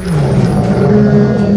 Música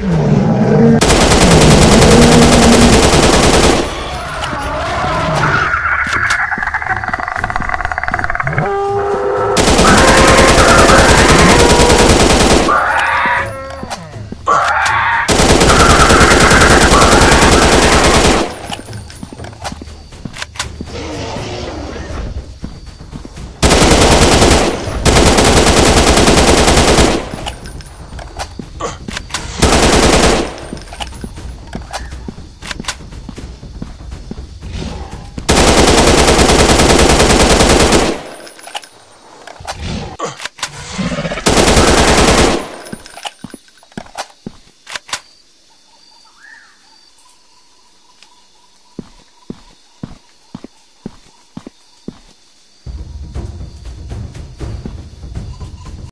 Come on.